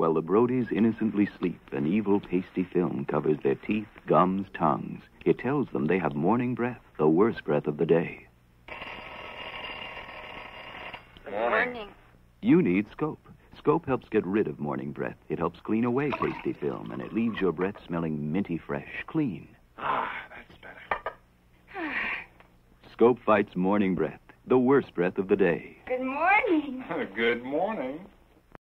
While the Brodys innocently sleep, an evil pasty film covers their teeth, gums, tongues. It tells them they have morning breath, the worst breath of the day. Morning. You need Scope. Scope helps get rid of morning breath. It helps clean away pasty film, and it leaves your breath smelling minty fresh, clean. Ah, that's better. Scope fights morning breath, the worst breath of the day. Good morning. Good morning.